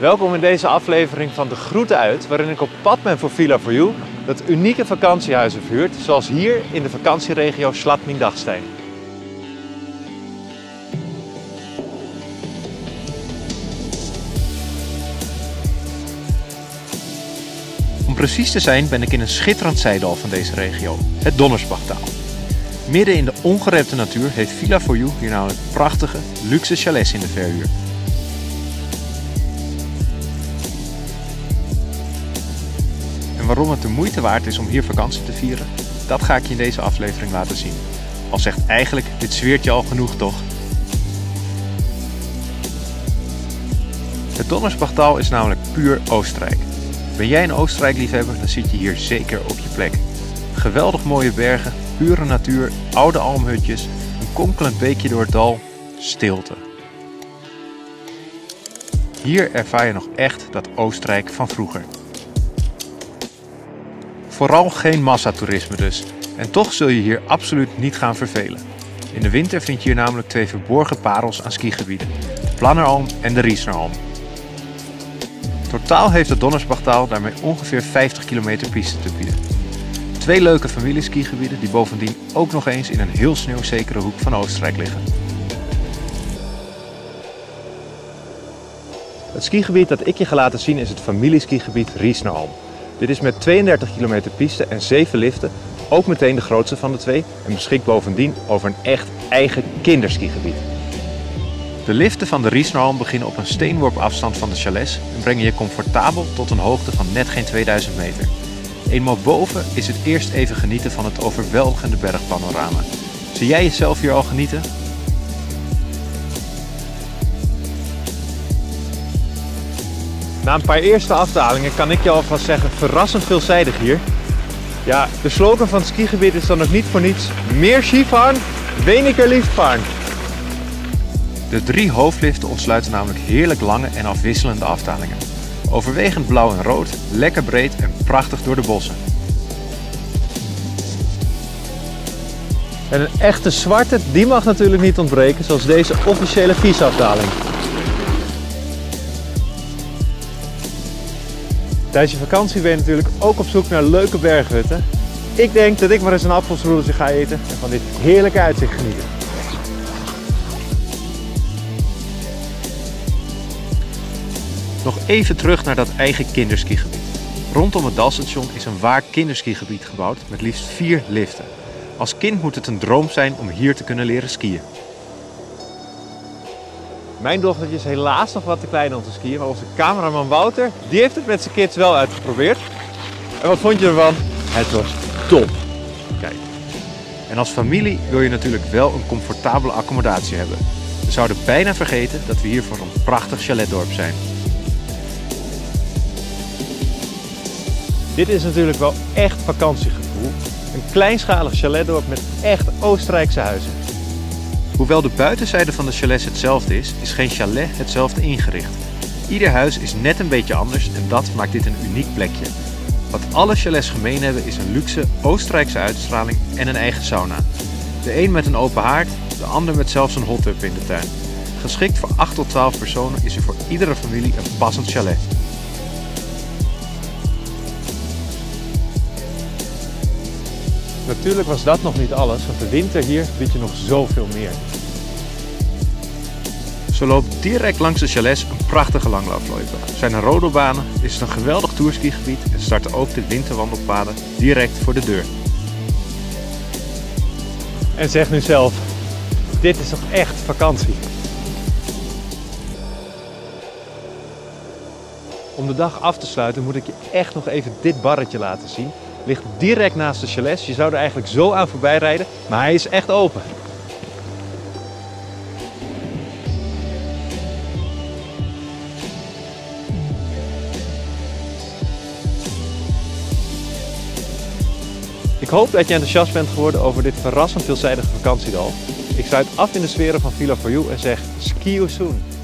Welkom in deze aflevering van De Groeten Uit, waarin ik op pad ben voor Villa for You, dat unieke vakantiehuizen verhuurt, zoals hier in de vakantieregio Slatning-Dagstein. Om precies te zijn ben ik in een schitterend zijdal van deze regio, het Donnersbachtaal. Midden in de ongerepte natuur heeft Villa for You hier namelijk prachtige, luxe chalets in de verhuur. En waarom het de moeite waard is om hier vakantie te vieren, dat ga ik je in deze aflevering laten zien. Al zegt eigenlijk, dit zweert je al genoeg toch? Het Donnersbachtal is namelijk puur Oostenrijk. Ben jij een Oostenrijk-liefhebber, dan zit je hier zeker op je plek. Geweldig mooie bergen, pure natuur, oude almhutjes, een konkelend beekje door het dal, stilte. Hier ervaar je nog echt dat Oostenrijk van vroeger. Vooral geen massatoerisme dus. En toch zul je hier absoluut niet gaan vervelen. In de winter vind je hier namelijk twee verborgen parels aan skigebieden. De Planneralm en de Riesneralm. Totaal heeft het Donnersbachtaal daarmee ongeveer 50 kilometer piste te bieden. Twee leuke familieskigebieden die bovendien ook nog eens in een heel sneeuwzekere hoek van Oostenrijk liggen. Het skigebied dat ik je ga laten zien is het familieskigebied Riesneralm. Dit is met 32 kilometer piste en 7 liften ook meteen de grootste van de twee en beschikt bovendien over een echt eigen kinderskigebied. De liften van de Riesnerhalm beginnen op een steenworp afstand van de chalets en brengen je comfortabel tot een hoogte van net geen 2000 meter. Eenmaal boven is het eerst even genieten van het overweldigende bergpanorama. Zie jij jezelf hier al genieten? Na een paar eerste afdalingen kan ik je alvast zeggen verrassend veelzijdig hier. Ja, de slogan van het skigebied is dan ook niet voor niets meer skifahren, weniger lieffahren. De drie hoofdliften ontsluiten namelijk heerlijk lange en afwisselende afdalingen. Overwegend blauw en rood, lekker breed en prachtig door de bossen. En een echte zwarte, die mag natuurlijk niet ontbreken, zoals deze officiële viesafdaling. Tijdens je vakantie ben je natuurlijk ook op zoek naar leuke berghutten. Ik denk dat ik maar eens een appelsroeltje ga eten en van dit heerlijke uitzicht genieten. Nog even terug naar dat eigen kinderskigebied. Rondom het Dalstation is een waar kinderskigebied gebouwd met liefst vier liften. Als kind moet het een droom zijn om hier te kunnen leren skiën. Mijn dochtertje is helaas nog wat te klein om te skiën, maar onze cameraman Wouter, die heeft het met zijn kids wel uitgeprobeerd. En wat vond je ervan? Het was top. Kijk. En als familie wil je natuurlijk wel een comfortabele accommodatie hebben. We zouden bijna vergeten dat we hier voor een prachtig chaletdorp zijn. Dit is natuurlijk wel echt vakantiegevoel. Een kleinschalig chaletdorp met echt Oostenrijkse huizen. Hoewel de buitenzijde van de chalets hetzelfde is, is geen chalet hetzelfde ingericht. Ieder huis is net een beetje anders en dat maakt dit een uniek plekje. Wat alle chalets gemeen hebben is een luxe Oostenrijkse uitstraling en een eigen sauna. De een met een open haard, de ander met zelfs een hot tub in de tuin. Geschikt voor 8 tot 12 personen is er voor iedere familie een passend chalet. Natuurlijk was dat nog niet alles, want de winter hier biedt je nog zoveel meer. Zo loopt direct langs de chalets een prachtige langlaufloipen. Zijn er rodelbanen, is het een geweldig toerskigebied en starten ook de winterwandelpaden direct voor de deur. En zeg nu zelf, dit is toch echt vakantie? Om de dag af te sluiten moet ik je echt nog even dit barretje laten zien ligt direct naast de chalets. Je zou er eigenlijk zo aan voorbij rijden, maar hij is echt open. Ik hoop dat je enthousiast bent geworden over dit verrassend veelzijdige vakantiedal. Ik sluit af in de sferen van Villa for You en zeg ski you soon!